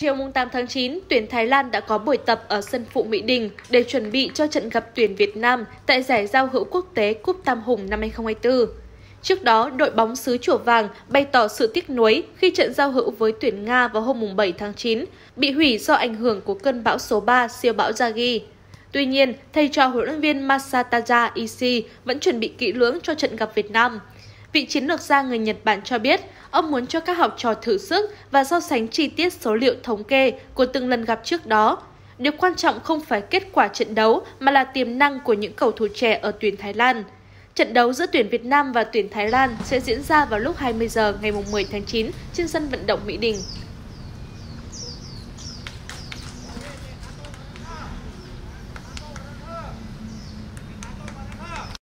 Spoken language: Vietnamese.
Chiều 8 tháng 9, tuyển Thái Lan đã có buổi tập ở sân phụ Mỹ Đình để chuẩn bị cho trận gặp tuyển Việt Nam tại giải giao hữu quốc tế Cúp Tam Hùng năm 2024. Trước đó, đội bóng xứ Chùa Vàng bày tỏ sự tiếc nuối khi trận giao hữu với tuyển Nga vào hôm 7 tháng 9 bị hủy do ảnh hưởng của cơn bão số 3 siêu bão Yagi. Tuy nhiên, thầy trò huấn luyện viên Masataja Ishii vẫn chuẩn bị kỹ lưỡng cho trận gặp Việt Nam. Vị chiến lược gia người Nhật Bản cho biết, ông muốn cho các học trò thử sức và so sánh chi tiết số liệu thống kê của từng lần gặp trước đó. Điều quan trọng không phải kết quả trận đấu mà là tiềm năng của những cầu thủ trẻ ở tuyển Thái Lan. Trận đấu giữa tuyển Việt Nam và tuyển Thái Lan sẽ diễn ra vào lúc 20 giờ ngày 10 tháng 9 trên sân vận động Mỹ Đình.